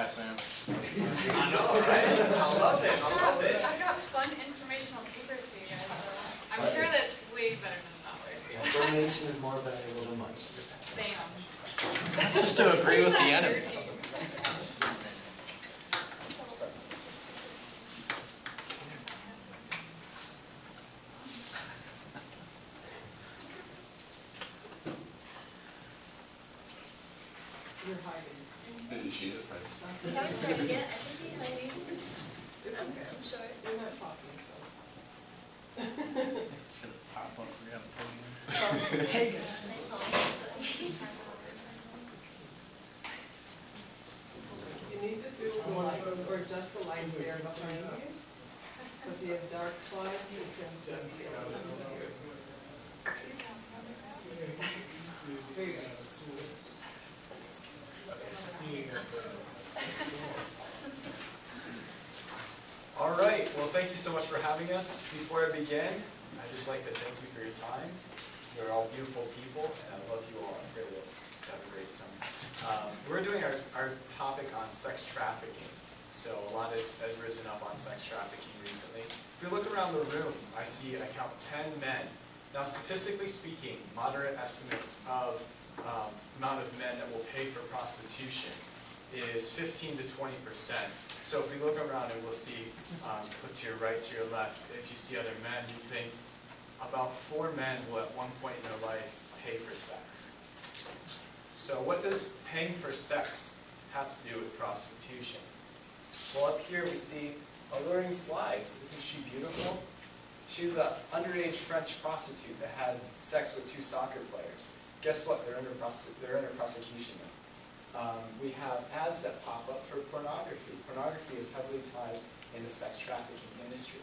guy, Sam. I know, right? I love it, I love it. I've got fun informational papers for you guys, so I'm sure that's way better than a dollar. Information is more valuable than money. Bam. That's just to agree with the enemy. You're hiding. She is, right? We haven't started yet, I think we hiding. Okay, I'm sure. You're not talking, so. It's gonna pop up, we got a podium. Hey, guys. Nice one. You need to do the lights, or just the lights there behind you. So if you have dark spots, you can see. There you go. All right, well, thank you so much for having us. Before I begin, I'd just like to thank you for your time. You're all beautiful people, and I love you all. Here to have a great summer. Um, we're doing our, our topic on sex trafficking. So a lot has, has risen up on sex trafficking recently. If you look around the room, I see, I count 10 men. Now, statistically speaking, moderate estimates of um, amount of men that will pay for prostitution is 15 to 20 percent. So if we look around and we'll see, um, to your right, to your left, if you see other men, you think about four men will at one point in their life pay for sex. So what does paying for sex have to do with prostitution? Well, up here we see alluring slides. Isn't she beautiful? She's an underage French prostitute that had sex with two soccer players. Guess what? They're under, they're under prosecution now. Um, we have ads that pop up for pornography. Pornography is heavily tied in the sex trafficking industry.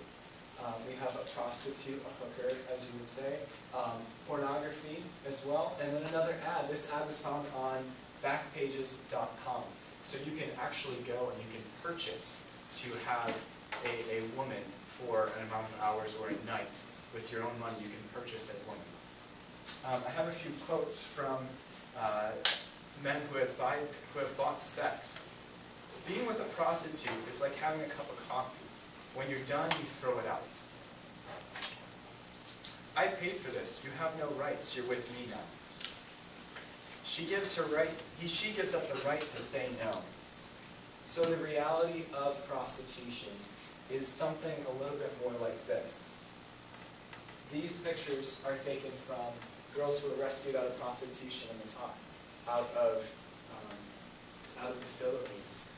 Um, we have a prostitute, a hooker, as you would say, um, pornography as well, and then another ad. This ad was found on backpages.com. So you can actually go and you can purchase to have a, a woman for an amount of hours or a night. With your own money, you can purchase a woman. Um, I have a few quotes from uh, men who have, buy, who have bought sex. Being with a prostitute is like having a cup of coffee. When you're done, you throw it out. I paid for this. You have no rights. You're with me now. She gives her right, he, she gives up the right to say no. So the reality of prostitution is something a little bit more like this. These pictures are taken from girls who were rescued out of prostitution in the top, out of, um, out of the Philippines.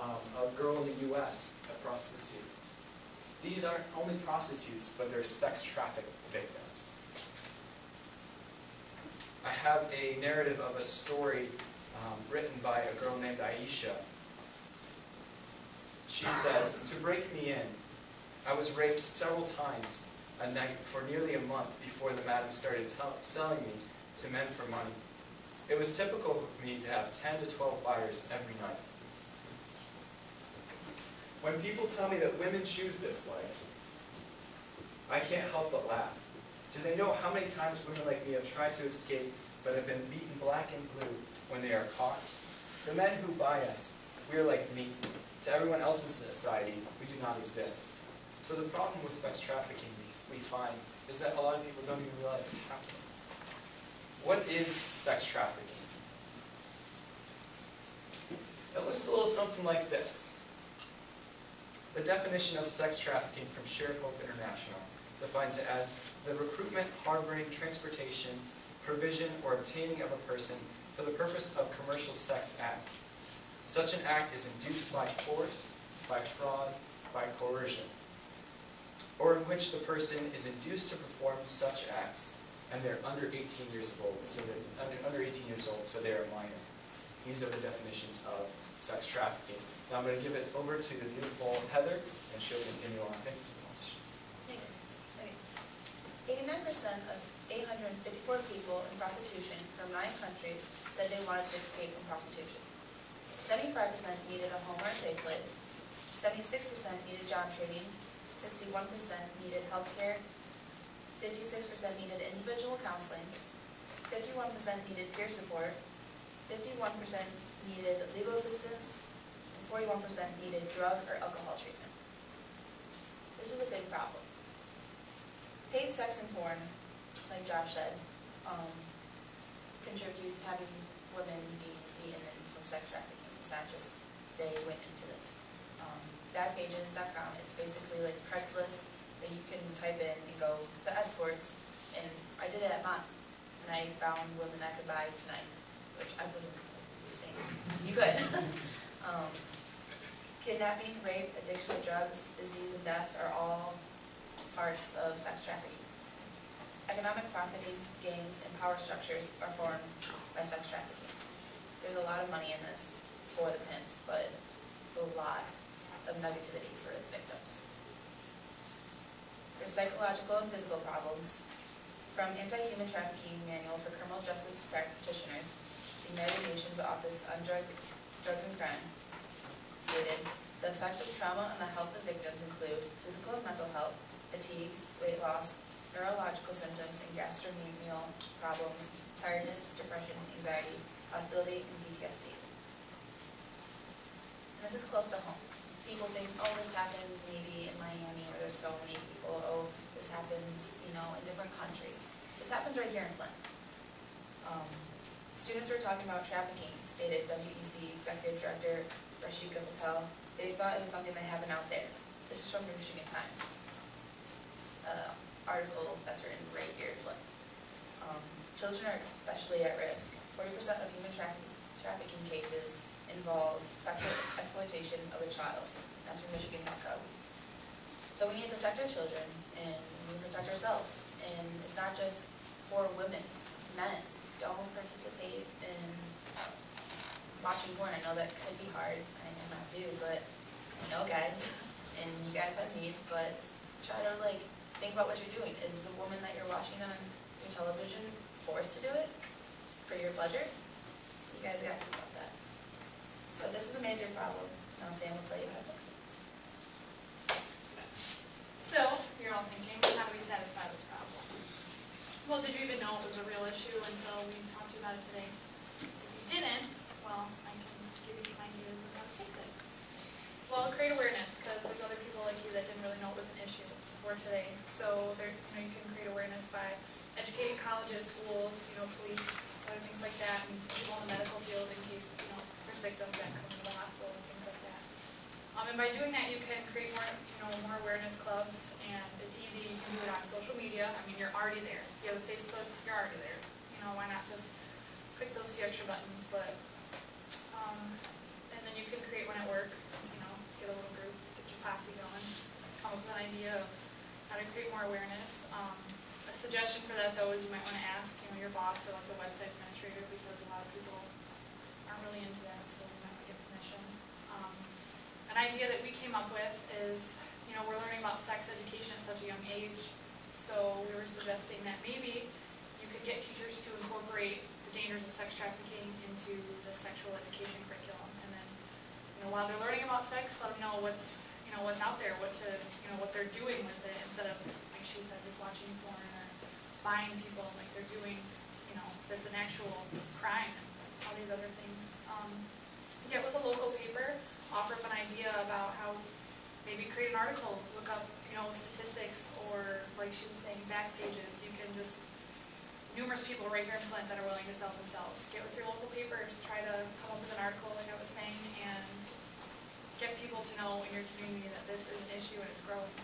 Um, a girl in the U.S., a prostitute. These aren't only prostitutes, but they're sex traffic victims. I have a narrative of a story um, written by a girl named Aisha. She says, to break me in, I was raped several times a night for nearly a month before the madam started selling me to men for money. It was typical for me to have 10 to 12 buyers every night. When people tell me that women choose this life, I can't help but laugh. Do they know how many times women like me have tried to escape but have been beaten black and blue when they are caught? The men who buy us, we are like meat. To everyone else in society, we do not exist. So the problem with sex trafficking we find is that a lot of people don't even realize it's happening. What is sex trafficking? It looks a little something like this. The definition of sex trafficking from Shared Hope International defines it as the recruitment, harboring, transportation, provision, or obtaining of a person for the purpose of commercial sex act. Such an act is induced by force, by fraud, by coercion, or in which the person is induced to perform such acts and they're under 18 years old, so they're under, under 18 years old, so they're a minor. These are the definitions of sex trafficking. Now I'm going to give it over to the beautiful Heather, and she'll continue on. Thank you so much. Thanks. Okay. Eighty-nine percent of eight hundred and fifty-four people in prostitution from nine countries said they wanted to escape from prostitution. Seventy-five percent needed a home or a safe place. Seventy-six percent needed job training. Sixty-one percent needed health care. Fifty-six percent needed individual counseling. Fifty-one percent needed peer support. Fifty-one percent needed legal assistance. And forty-one percent needed drug or alcohol treatment. This is a big problem. Paid sex and porn, like Josh said, um, contributes to having women being beaten from sex trafficking. It's not just they went into this. Um, Backpages.com, it's basically like Craigslist that you can type in and go to escorts. And I did it at Mott, and I found women that could buy tonight, which I wouldn't be saying, you could. Um, Kidnapping, rape, addiction to drugs, disease, and death are all parts of sex trafficking. Economic profiting gains and power structures are formed by sex trafficking. There's a lot of money in this for the pimps, but it's a lot of negativity. There's psychological and physical problems. From Anti-Human Trafficking Manual for Criminal Justice Practitioners, the United Nations Office on Drug, Drugs and Crime stated, the effect of trauma on the health of victims include physical and mental health, fatigue, weight loss, neurological symptoms, and gastrointestinal problems, tiredness, depression, anxiety, hostility, and PTSD. And this is close to home. People think, oh, this happens maybe in Miami where there's so many people, oh, this happens, you know, in different countries. This happens right here in Flint. Um, students were talking about trafficking, stated WEC Executive Director Rashika Patel. They thought it was something that happened out there. This is from the Michigan Times. Uh, article that's written right here in Flint. Um, children are especially at risk. Forty percent of human trafficking cases involve sexual exploitation of a child. That's from Michigan Gov. So we need to protect our children and we need to protect ourselves. And it's not just for women, men. Don't participate in watching porn. I know that could be hard. I know not do, but I know guys, and you guys have needs, but try to like think about what you're doing. Is the woman that you're watching on your television forced to do it for your pleasure? You guys gotta think about that. So this is a major problem. Now Sam will tell you how to fix it. So, you're all thinking, how do we satisfy this problem? Well, did you even know it was a real issue until we talked about it today? If you didn't, well, I can just give you some ideas of how to fix it. Well, create awareness, because there's other people like you that didn't really know it was an issue before today. So there, you know, you can create awareness by educating colleges, schools, you know, police, other things like that, and people in the medical field in case, you know, victims that come to the hospital and things like that. Um, and by doing that, you can create more, you know, more awareness clubs, and it's easy, you can do it on social media, I mean, you're already there. If you have a Facebook, you're already there. You know, why not just click those few extra buttons, but, um, and then you can create one at work, you know, get a little group, get your posse going, come up with an idea of how to create more awareness. Um, a suggestion for that though is you might wanna ask, you know, your boss or like the website administrator, because a lot of people aren't really into that, so you might get permission. Um, an idea that we came up with is, you know, we're learning about sex education at such a young age, so we were suggesting that maybe you could get teachers to incorporate the dangers of sex trafficking into the sexual education curriculum, and then, you know, while they're learning about sex, let them know what's, you know, what's out there, what to, you know, what they're doing with it, instead of, like she said, just watching porn or buying people, like they're doing, you know, that's an actual crime all these other things. Um, get with a local paper, offer up an idea about how, maybe create an article, look up, you know, statistics, or like she was saying, back pages, you can just, numerous people right here in Flint that are willing to sell themselves. Get with your local papers, try to come up with an article, like I was saying, and get people to know in your community that this is an issue and it's growing.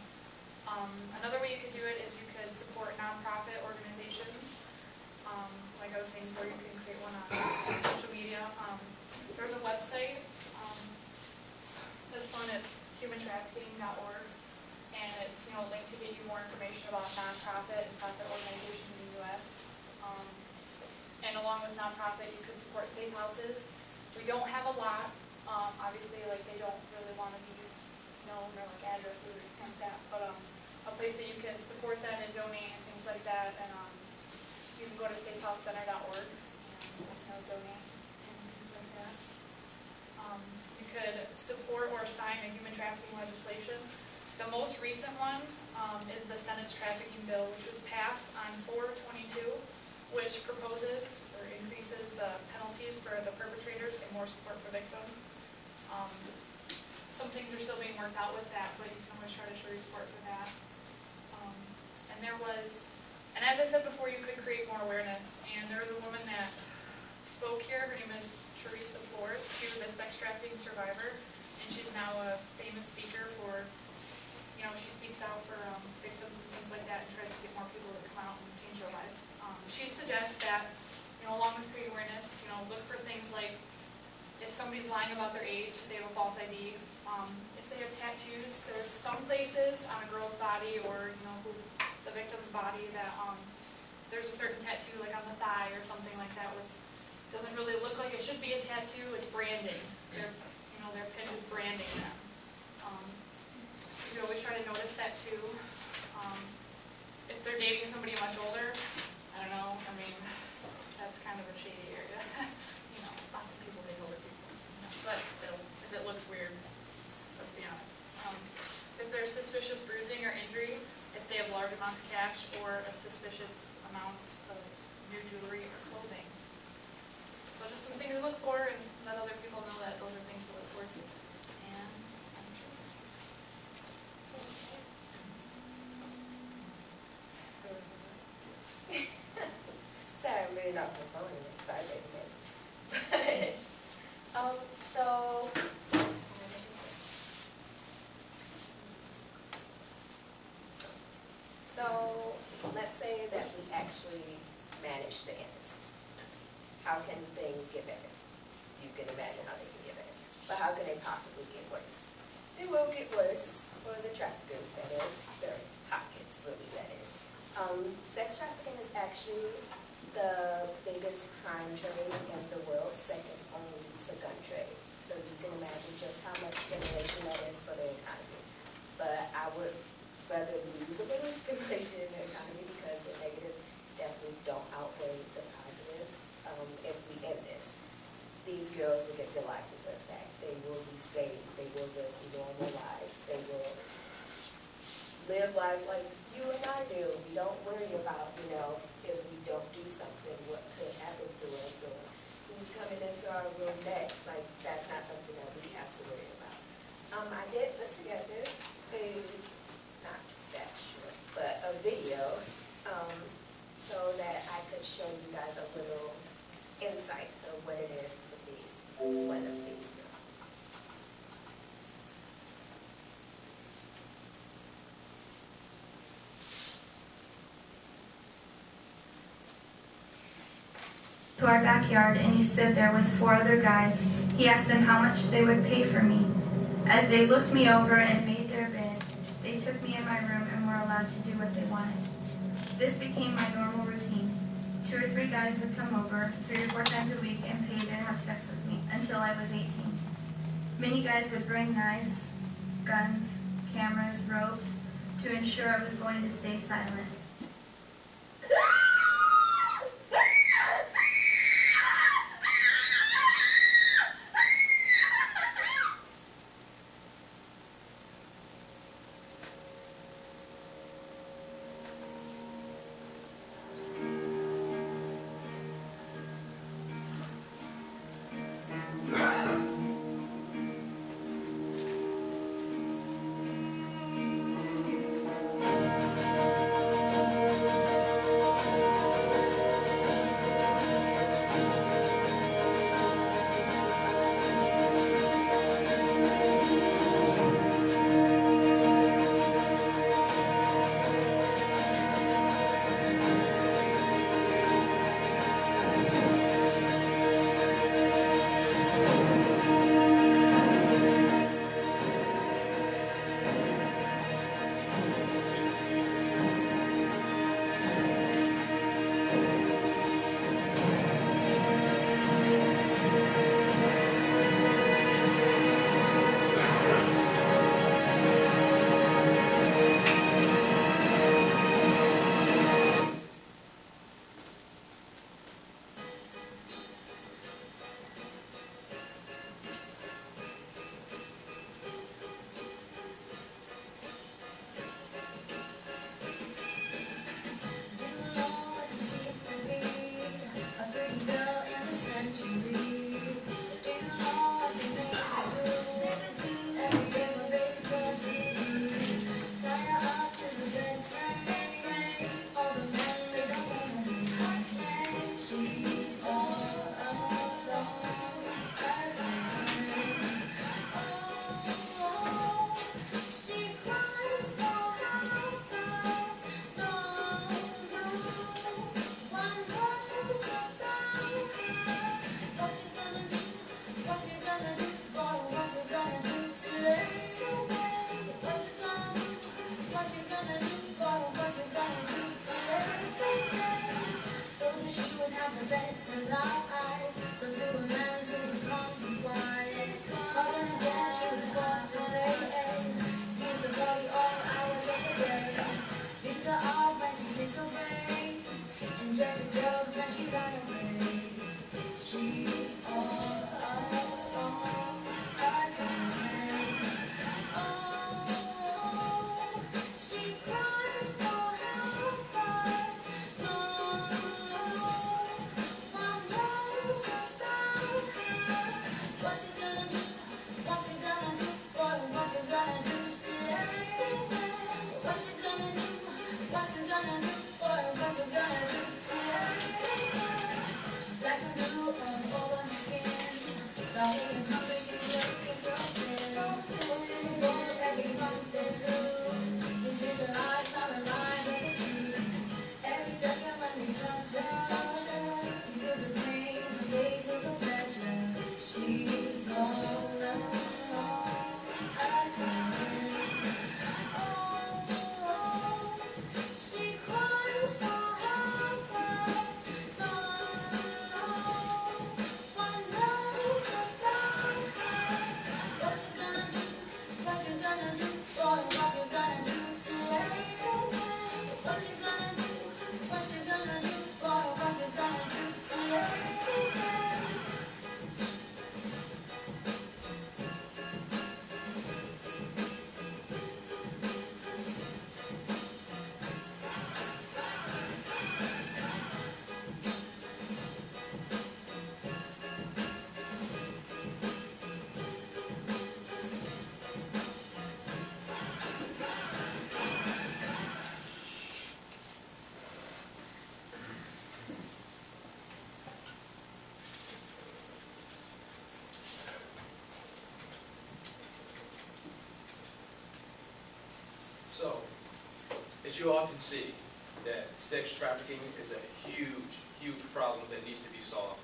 Um, another way you could do it is you could support nonprofit organizations. Um, like I was saying before, you can create one on social media. Um, there's a website, um, this one, it's humantrafficking.org, and it's, you know, a link to get you more information about nonprofit and profit organizations in the US. Um, and along with nonprofit, you could support safe houses. We don't have a lot, um, obviously, like, they don't really wanna be known or like addresses or anything like that, but, um, a place that you can support them and donate and things like that, and, can go to safehousecenter.org and, donate and things like that. Um, you could support or sign a human trafficking legislation. The most recent one, um, is the Senate's trafficking bill, which was passed on four twenty-two, which proposes or increases the penalties for the perpetrators and more support for victims. Um, some things are still being worked out with that, but you can always try to show your support for that. Um, And there was, and as I said before, you could create more awareness, and there was a woman that spoke here, her name is Theresa Flores, she was a sex trafficking survivor, and she's now a famous speaker for, you know, she speaks out for um, victims and things like that, and tries to get more people to come out and change their lives. Um, She suggests that, you know, along with creating awareness, you know, look for things like if somebody's lying about their age, if they have a false ID, um, if they have tattoos, there's some places on a girl's body or, you know, who, the victim's body that, um, there's a certain tattoo like on the thigh or something like that with, doesn't really look like it should be a tattoo, it's branding. Their, you know, their pin is branding them. Um, so you always try to notice that too. Um, if they're dating somebody much older, I don't know, I mean, that's kind of a shady area. You know, lots of people date older people, but still, if it looks weird, let's be honest. Um, If there's suspicious bruising or injury, if they have large amounts of cash or a suspicious amount of new jewelry or clothing. So just some things to look for and let other people know that those are things to look for too. And Sorry, I'm my phone and it's vibrating. Um, so. So, let's say that we actually manage to end this. How can things get better? You can imagine how they can get better. But how can they possibly get worse? They will get worse for the traffickers, that is, their pockets, really, that is. Um, sex trafficking is actually the biggest crime trade in the world, second only to gun trade. So you can imagine just how much stimulation that is for the economy. But I would rather lose a little stimulation in the economy because the negatives definitely don't outweigh the positives. Um, if we end this, these girls will get their livelihoods back. They will be safe. They will live normal lives. They will live life like you and I do. We don't worry about, you know, if we don't do something, what could happen to us or who's coming into our room next. Like, that's not something that we have to worry about. Um, I did put together a, not that short, but a video, um, so that I could show you guys a little insights of what it is of to our backyard and he stood there with four other guys. He asked them how much they would pay for me. As they looked me over and made their bid, they took me in my room and were allowed to do what they wanted. This became my normal routine. Two or three guys would come over three or four times a week and pay to have sex with me until I was 18. Many guys would bring knives, guns, cameras, ropes to ensure I was going to stay silent. Drugs when she ran away. So, as you all can see, that sex trafficking is a huge, huge problem that needs to be solved.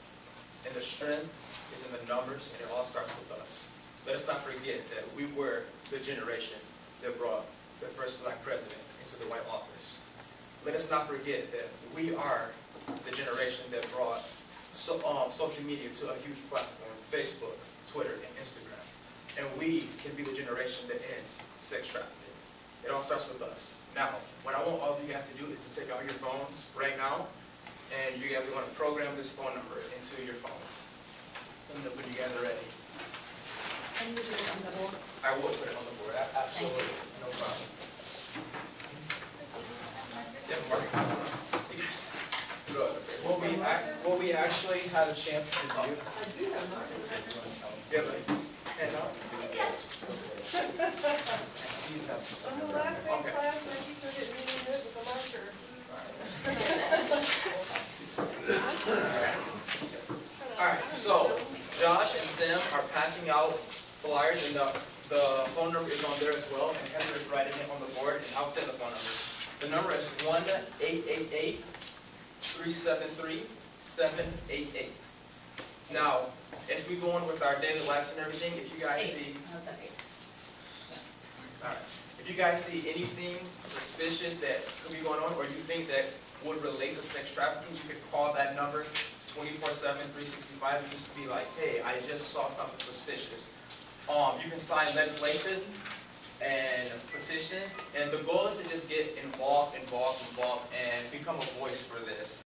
And the strength is in the numbers, and it all starts with us. Let us not forget that we were the generation that brought the first black president into the White Office. Let us not forget that we are the generation that brought so, um, social media to a huge platform, Facebook, Twitter, and Instagram. And we can be the generation that ends sex trafficking. It all starts with us. Now, what I want all of you guys to do is to take out your phones right now, and you guys are going to program this phone number into your phone. The- when you guys are ready. And you do it on the board. I will put it on the board, absolutely, no problem. Yeah, mark. Please. What we, ac- what we actually had a chance to do. I do have mine. Yeah, but, and, uh, These have. On the last day of Okay. class, my teacher hit me in the head with a marker. All right, so Josh and Sam are passing out flyers, and the, the phone number is on there as well, and Heather is writing it on the board, and I'll say the phone number. The number is one eight eight eight three seven three seven eight eight. Now, as we go on with our daily lives and everything, if you guys see, if you guys see anything suspicious that could be going on, or you think that would relate to sex trafficking, you could call that number 24/7, 365, and just be like, hey, I just saw something suspicious. Um, you can sign legislation and petitions, and the goal is to just get involved, involved, involved, and become a voice for this.